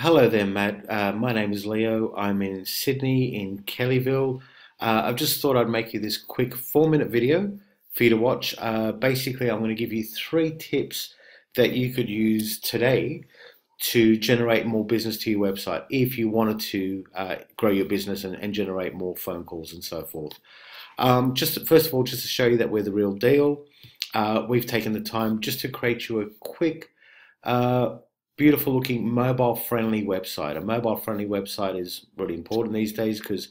Hello there, Matt. Uh, my name is Leo. I'm in Sydney, in Kellyville. Uh, I've just thought I'd make you this quick four minute video for you to watch. Uh, basically, I'm going to give you three tips that you could use today to generate more business to your website if you wanted to uh, grow your business and, and, generate more phone calls and so forth. Um, just first of all, just to show you that we're the real deal, uh, we've taken the time just to create you a quick uh, beautiful looking mobile friendly website. A mobile friendly website is really important these days because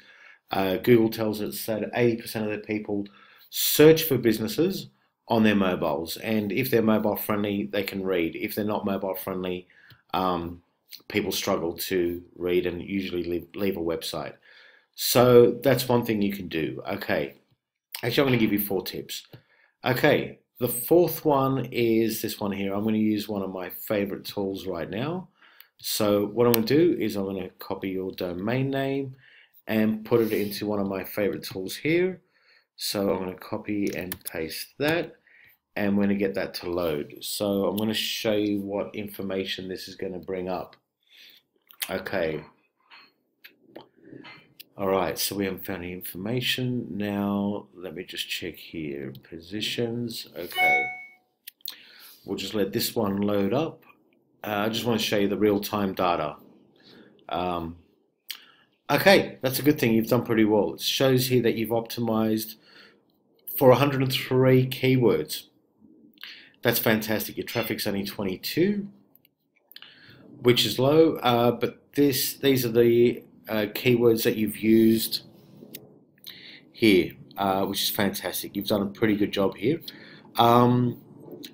uh, Google tells us that 80% of the people search for businesses on their mobiles. And if they're mobile friendly, they can read. If they're not mobile friendly, um, people struggle to read and usually leave, leave a website. So that's one thing you can do. Okay. Actually, I'm going to give you four tips. Okay. The fourth one is this one here. I'm going to use one of my favorite tools right now. So what I'm going to do is I'm going to copy your domain name and put it into one of my favorite tools here. So I'm going to copy and paste that and we're going to get that to load. So I'm going to show you what information this is going to bring up. Okay, all right, so we haven't found any information. Now, let me just check here. Positions, okay. We'll just let this one load up. Uh, I just want to show you the real-time data. Um, okay, that's a good thing. You've done pretty well. It shows here that you've optimized for 103 keywords. That's fantastic. Your traffic's only 22, which is low, uh, but this these are the uh, keywords that you've used here, uh, which is fantastic. You've done a pretty good job here. Um,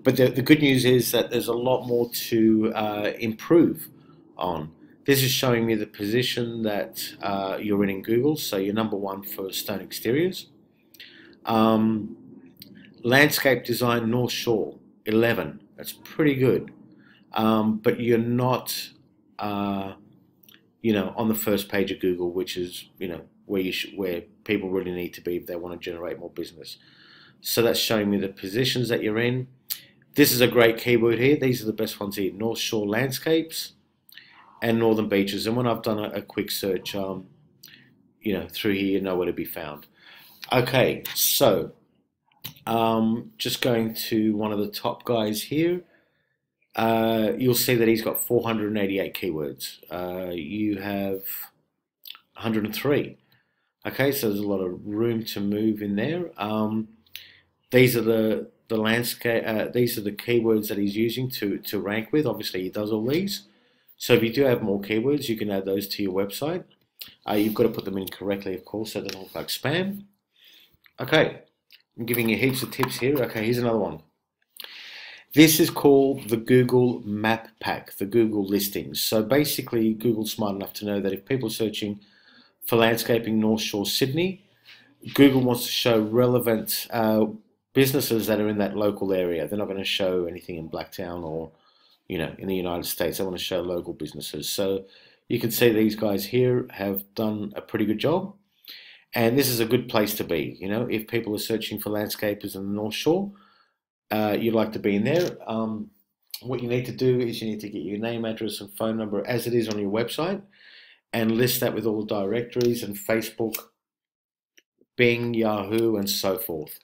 but the, the, good news is that there's a lot more to uh, improve on. This is showing me the position that uh, you're in in Google. So you're number one for stone exteriors. Um, landscape design North Shore, 11. That's pretty good. Um, but you're not uh, you know, on the first page of Google, which is, you know, where you should, where people really need to be if they want to generate more business. So that's showing me the positions that you're in. This is a great keyword here. These are the best ones here: North Shore landscapes and northern beaches. And when I've done a, a quick search, um, you know, through here, you know where to be found. Okay, so um, just going to one of the top guys here uh, you'll see that he's got 488 keywords. Uh, you have 103. Okay, so there's a lot of room to move in there. Um, these are the the landscape. Uh, these are the keywords that he's using to to rank with. Obviously, he does all these. So if you do have more keywords, you can add those to your website. Uh, you've got to put them in correctly, of course, so they don't look like spam. Okay, I'm giving you heaps of tips here. Okay, here's another one. This is called the Google Map Pack, the Google listings. So basically, Google's smart enough to know that if people are searching for landscaping North Shore Sydney, Google wants to show relevant uh, businesses that are in that local area. They're not going to show anything in Blacktown or, you know, in the United States. They want to show local businesses. So you can see these guys here have done a pretty good job. And this is a good place to be. You know, if people are searching for landscapers in the North Shore, uh, you'd like to be in there, um, what you need to do is you need to get your name, address, and phone number as it is on your website and list that with all directories and Facebook, Bing, Yahoo, and so forth.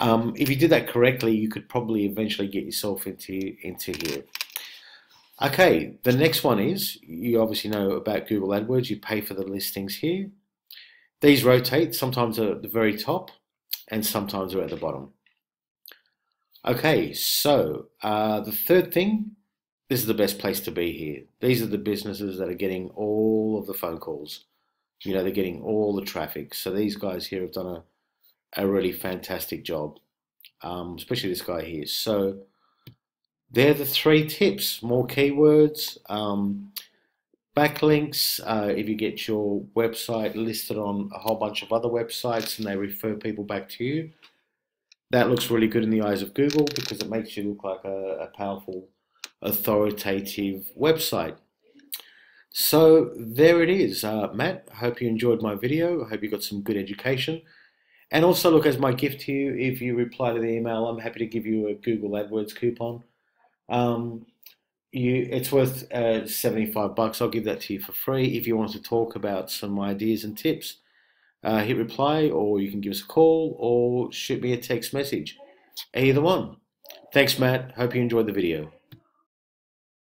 Um, if you did that correctly, you could probably eventually get yourself into, into here. Okay, the next one is you obviously know about Google AdWords. You pay for the listings here. These rotate, sometimes at the very top and sometimes they're at the bottom. Okay, so uh, the third thing, this is the best place to be here. These are the businesses that are getting all of the phone calls. You know, they're getting all the traffic. So these guys here have done a, a really fantastic job, um, especially this guy here. So they're the three tips more keywords, um, backlinks. Uh, if you get your website listed on a whole bunch of other websites and they refer people back to you, that looks really good in the eyes of Google because it makes you look like a, a powerful, authoritative website. So there it is, uh, Matt. I hope you enjoyed my video. I hope you got some good education. And also, look, as my gift to you, if you reply to the email, I'm happy to give you a Google AdWords coupon. Um, you it's worth uh, 75 bucks. I'll give that to you for free. If you want to talk about some ideas and tips, uh, hit reply or you can give us a call or shoot me a text message. Either one. Thanks, Matt. Hope you enjoyed the video.